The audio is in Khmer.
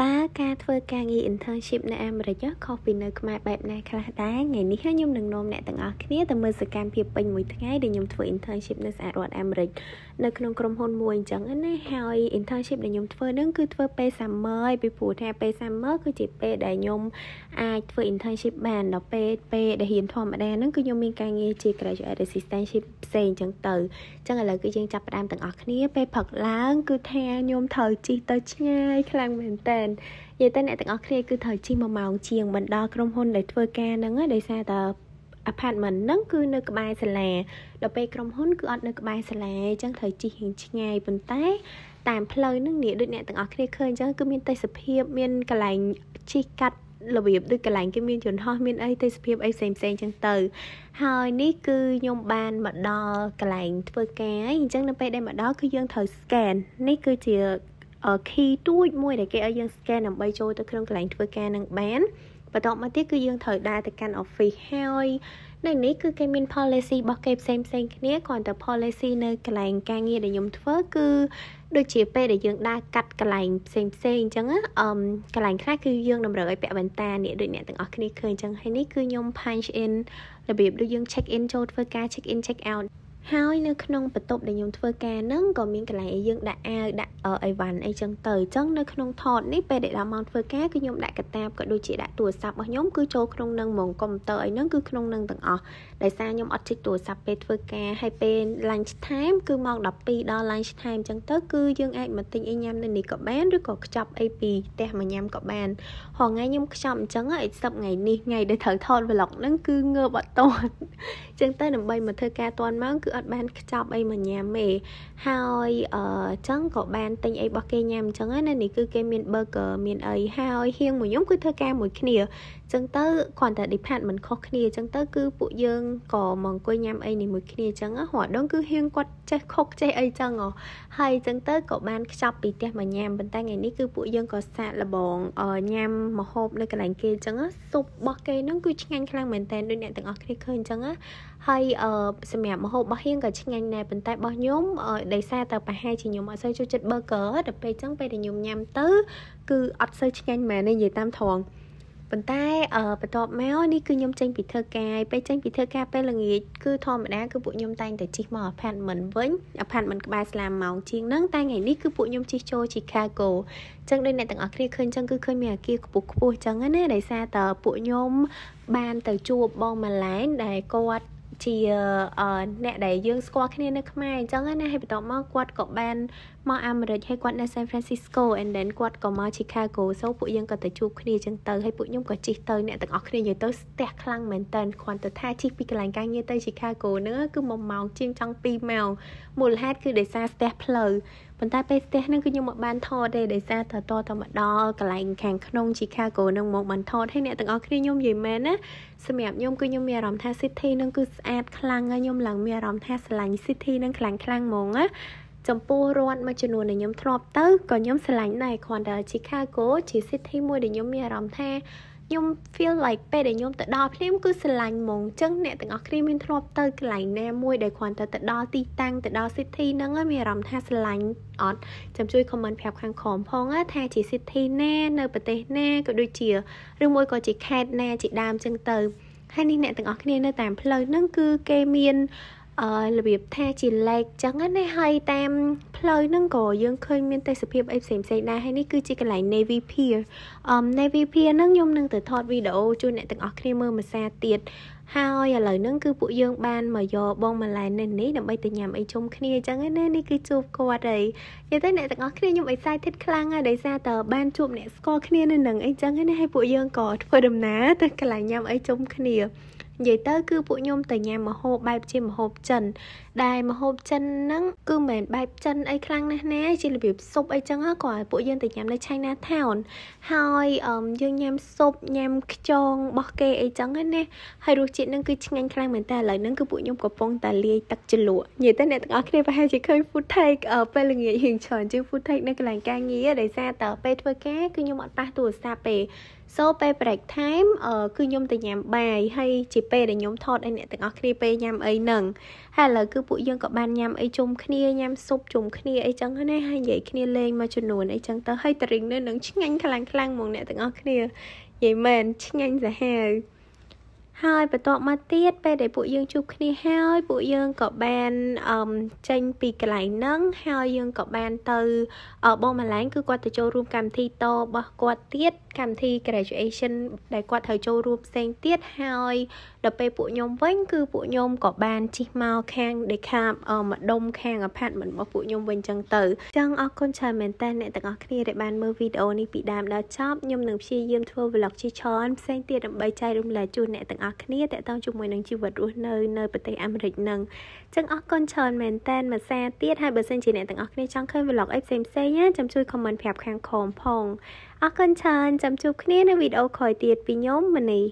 តើ ការធ្វើការងារ internship នៅអាមេរិកខុសពីនៅខ្មែរបែបណាខ្លះដែរថ្ងៃនេះខ្ញុំនឹងនាំអ្នកទាំងអស់គ្នាទៅមើលសកម្មភាពពេញមួយថ្ងៃដែលខ្ញុំធ្វើ internship នៅសហរដ្ឋអាមេរិកនៅក្នុងក្រុមហ៊ុនមួយអញ្ចឹងណាហើយ internship ដែលខ្ញុំធ្វើនឹងគឺធ្វើពេល summer ពីព្រោះថាពេល summer គឺជាពេលដែលខ្ញុំអាចធ្វើ internship បានដល់ពេលពេលដែលរៀនធម្មតាហ្នឹងគឺខ្ញុំមានការងារជា graduate assistantship ផ្សេងអញ្ចឹងទៅអញ្ចឹងឥឡូវគឺយើងចាប់ផ្ដើមទាំងអស់គ្នាពេលព្រឹកឡើងគឺថាខ្ញុំត្រូវជិះទៅឆ្ងាយខ្លាំងមែនតើនិយាយទៅអ្នកទាំងអស់គ្នាគឺត្រូវជិះ1ម៉ោងជាងបណ្ដាក្រុមហ៊ុនដែលធ្វើការហ្នឹងដោយសារតែ apartment ហ្នឹងគឺនៅក្បែរសាលាដល់ពេលក្រុមហ៊ុនគឺអត់នៅក្បែរសាលាអញ្ចឹងត្រូវជិះរៀងឆ្ងាយប៉ុន្តែតាមផ្លូវហ្នឹងនេះដូចអ្នកទាំងអស់គ្នាឃើញអញ្ចឹងគឺមានទេសភាពមានកន្លែងជិះកាត់របៀបដូចកន្លែងគេមានយន្តហោះមានអីទេសភាពអីផ្សេងផ្សេងចឹងទៅ ហើយនេះគឺខ្ញុំបានមកដល់កន្លែងធ្វើការអញ្ចឹងនៅពេលដែលមកដល់គឺយើងត្រូវ scan នេះគឺជា key ទួចមួយដែលគេឲ្យយើង scan ដើម្បីចូលទៅក្នុងកន្លែងធ្វើការនឹងបានបន្ទាប់មកទៀតគឺយើងត្រូវដើរទៅកាន់ office ហើយនៅនេះគឺគេមាន policy របស់គេផ្សេងផ្សេងគ្នាគ្រាន់តែ policy នៅកន្លែងការងារដែលខ្ញុំធ្វើគឺដូចជាពេលដែលយើងដើរកាត់កន្លែងផ្សេងផ្សេងអញ្ចឹងអឺកន្លែងខ្លះគឺយើងតម្រូវឲ្យពាក់វ៉ែនតានេះដូចអ្នកទាំងអស់គ្នាឃើញអញ្ចឹងហើយនេះគឺខ្ញុំ punch in របៀបដូចយើង check in ចូលធ្វើការ check in check out ហើយនៅក្នុងបន្ទប់ដែលខ្ញុំធ្វើការហ្នឹងក៏មានកន្លែងឲ្យយើងដាក់អាវដាក់អីវ៉ាន់អីចឹងទៅអញ្ចឹងនៅក្នុងថតនេះពេលដែលដល់ម៉ោងធ្វើការគឺខ្ញុំដាក់កាតាបក៏ដូចជាដាក់ទូរស័ព្ទរបស់ខ្ញុំគឺចូលក្នុងនឹងហ្មងកុំព្យូទ័រអីហ្នឹងគឺក្នុងនឹងទាំងអស់ដោយសារខ្ញុំអត់ជិះទូរស័ព្ទពេលធ្វើការហើយពេល lunch time គឺម៉ោង12ដល់ lunch time អញ្ចឹងទៅគឺយើងអាចមកទិញអីញ៉ាំនៅនេះក៏បានឬក៏ខ្ចប់អីពីផ្ទះមកញ៉ាំក៏បានហងៃខ្ញុំខ្ចប់អញ្ចឹងអីសឹបថ្ងៃនេះថ្ងៃដែលត្រូវថត vlog ហ្នឹងគឺងើបអត់តន់អញ្ចឹងទៅដើម្បីមកធ្វើការតាន់ម៉ោងគឺអត់បានខ្ចប់អីមកញ៉ាំទេហើយអឺចឹងក៏បានទិញអីរបស់គេញ៉ាំអញ្ចឹងណានេះគឺគេមាន burger មានអីហើយហៀងមួយខ្ញុំគឺធ្វើការមួយគ្នាចឹងទៅគ្រាន់តែ department ខុសគ្នាចឹងទៅគឺពួកយើងក៏មកអង្គុយញ៉ាំអីនេះមួយគ្នាចឹងហ៎រដងគឺហៀងគាត់ចេះខុកចេះអីចឹងហ៎ហើយចឹងទៅក៏បានខ្ចប់ពីផ្ទះមកញ៉ាំប៉ុន្តែថ្ងៃនេះគឺពួកយើងក៏សាកល្បងញ៉ាំម្ហូបនៅកន្លែងគេចឹងស៊ុបរបស់គេហ្នឹងគឺឆ្ងាញ់ខ្លាំងមែនតើដូចអ្នកទាំងអស់គ្នាឃើញចឹងណា ហើយអឺសម្រាប់ម្ហូបរបស់ហៀងក៏ឆ្ងាញ់ដែរប៉ុន្តែរបស់ខ្ញុំដោយសារតែប្រហែលជាខ្ញុំអត់សូវចូលចិត្ត burger ដល់ពេលចឹងពេលដែលខ្ញុំញ៉ាំទៅគឺអត់សូវឆ្ងាញ់មែនទេនិយាយតាមត្រង់ប៉ុន្តែអឺបន្ទាប់មកនេះគឺខ្ញុំចេញពីធ្វើការពេលចេញពីធ្វើការពេលល្ងាចគឺធម្មតាគឺពួកខ្ញុំតែងតែជិះមក apartment វិញ apartment ក្បែរស្លាមម៉ោងជាងហ្នឹងតែថ្ងៃនេះគឺពួកខ្ញុំជិះចូល Chicago ចឹងដូចអ្នកទាំងអស់គ្នាឃើញចឹងគឺឃើញមានអាគារខ្ពស់ខ្ពស់ចឹងណាដោយសារតើពួកខ្ញុំបានទៅជួបបងម៉ាឡែនដែលគាត់ ជាអ្នកដែលយើងស្គាល់គ្នានៅខ្មែរអញ្ចឹងណាហើយបន្ទាប់មកគាត់ក៏បានមកអាមេរិកហើយគាត់នៅ San Francisco and then គាត់ក៏មក Chicago so ពួកយើងក៏ទៅជួបគ្នាអញ្ចឹងទៅហើយពួកខ្ញុំក៏ជិះទៅអ្នកទាំងអស់គ្នានិយាយទៅស្ទះខ្លាំងមែនតើគ្រាន់តែថាជិះពីកន្លែងការងារទៅ Chicago ហ្នឹងគឺ1ម៉ោងជាងចង់2ម៉ោងមូលហេតុគឺដោយសារស្ទះផ្លូវ ប៉ុន្តែពេលស្ទះហ្នឹងគឺខ្ញុំមិនបានថតទេដោយសារតតតមកដល់កន្លែងខាងក្នុង Chicago ហ្នឹងមកបានថតហើយអ្នកទាំងអស់គ្នាខ្ញុំនិយាយមែនណាសម្រាប់ខ្ញុំគឺខ្ញុំមានអារម្មណ៍ថា city ហ្នឹងគឺស្អាតខ្លាំងហើយខ្ញុំឡើងមានអារម្មណ៍ថាស្រឡាញ់ city ហ្នឹងខ្លាំងខ្លាំងហ្មងណាចំពោះរដ្ឋមួយចំនួនដែលខ្ញុំធ្លាប់ទៅក៏ខ្ញុំស្រឡាញ់ដែរគ្រាន់តែ Chicago ជា city មួយដែលខ្ញុំមានអារម្មណ៍ថា ខ្ញុំ feel like ពេលដែលខ្ញុំទៅដល់ភ្លាមគឺស្រឡាញ់ហ្មងអញ្ចឹងអ្នកទាំងអស់គ្នាមានធ្លាប់ទៅកន្លែងណាមួយដែលគ្រាន់តែទៅដល់ទីតាំងទៅដល់ city ហ្នឹងមានអារម្មណ៍ថាស្រឡាញ់អត់ចាំជួយ comment ប្រាប់ខាងក្រោមផងថាជា city ណានៅប្រទេសណាក៏ដូចជាឬមួយក៏ជាខេត្តណាជាដើមអញ្ចឹងទៅហើយនេះអ្នកទាំងអស់គ្នានៅតាមផ្លូវហ្នឹងគឺគេមានអឺ របៀបថាជាលេខចឹងណាហើយតាមផ្លូវហ្នឹងក៏យើងឃើញមានទេសភាពអីផ្សេងផ្សេងដែរហើយនេះគឺជាកន្លែង Navy Pier អឺ Navy Pier ហ្នឹងខ្ញុំនឹងទៅថតវីដេអូជូនអ្នកទាំងអស់គ្នាមើលមួយសារទៀតហើយឥឡូវហ្នឹងគឺពួកយើងបានមកយកបងម៉ាឡែននេះនេះដើម្បីទៅញ៉ាំអីជុំគ្នាអញ្ចឹងណានេះគឺជួបគាត់ហើយនិយាយទៅអ្នកទាំងអស់គ្នាខ្ញុំ excited ខ្លាំងហើយដោយសារតើបានជួបអ្នកស្គាល់គ្នានៅនឹងអីចឹងណាហើយពួកយើងក៏ធ្វើដំណើរទៅកន្លែងញ៉ាំអីជុំគ្នា និយាយទៅគឺពួកខ្ញុំទៅញ៉ាំម្ហូបបែបជាម្ហូបចិន ដែលម្ហូបចិនហ្នឹងគឺមិនមែនបែបចិនអីខ្លាំងណាស់ណាជារបៀបស៊ុបអីចឹងគាត់ពួកយើងទៅញ៉ាំនៅ China Town ហើយយើងញ៉ាំស៊ុបញ៉ាំខ្យងរបស់គេអីចឹងណាហើយរសជាតិហ្នឹងគឺឆ្ងាញ់ខ្លាំងមែនតើឥឡូវហ្នឹងគឺពួកខ្ញុំកំពុងតែលាយទឹកជ្រលក់និយាយទៅអ្នកទាំងអស់គ្នាប្រហែលជាឃើញ food take ពេលល្ងាចរៀងច្រើនជាង food take នៅកន្លែងការងារដោយសារតើពេលធ្វើការគឺខ្ញុំអត់ប៉ះទូរស័ព្ទទេ so ពេល break time គឺខ្ញុំទៅញ៉ាំបាយហើយជាពេលដែលខ្ញុំថតឲ្យអ្នកទាំងអស់គ្នាពេលញ៉ាំអីហ្នឹងហើយឥឡូវគឺពួកយើងក៏បានញ៉ាំអីជុំគ្នាញ៉ាំស៊ុបជុំគ្នាអីចឹងណាហើយនិយាយគ្នាលេងមួយចំនួនអីចឹងទៅហើយតរិញនៅនឹងឆ្ងាញ់ខ្លាំងខ្លាំងហ្មងអ្នកទាំងអស់គ្នានិយាយមែនឆ្ងាញ់សាហាវ ហើយបន្ទាប់មកទៀតពេលដែលពួកយើងជួបគ្នាហើយពួកយើងក៏បានអឺចេញពីកន្លែងហ្នឹងហើយយើងក៏បានទៅបងម្លែងគឺគាត់ទៅចូលរួមកម្មវិធីតរបស់គាត់ទៀតកម្មវិធី graduation ដែលគាត់ត្រូវចូលរួមផ្សេងទៀតហើយដល់ពេលពួកខ្ញុំវិញគឺពួកខ្ញុំក៏បានជិះមកខាង decap ម្ដុំខាង apartment របស់ពួកខ្ញុំវិញចឹងទៅចឹងអរគុណច្រើនមែនតើអ្នកទាំងអស់គ្នាដែលបានមើលវីដេអូនេះពីដើមដល់ចប់ខ្ញុំនឹងព្យាយាមធ្វើ vlog ជាច្រើនផ្សេងទៀតដើម្បីចែករំលែកជូនអ្នកទាំងអស់គ្នាតេតងជាមួយនឹងជីវិតរស់នៅនៅប្រទេសអាមេរិកនឹងចឹងអរគុណច្រើនមែនតើមួយសារទៀតហើយបើសិនជាអ្នកទាំងអស់គ្នាចង់ឃើញ vlog អីផ្សេងផ្សេងណាចាំជួយ comment ប្រាប់ខាងក្រោមផងអរគុណច្រើនចាំជួបគ្នានៅវីដេអូក្រោយទៀតពីខ្ញុំមនី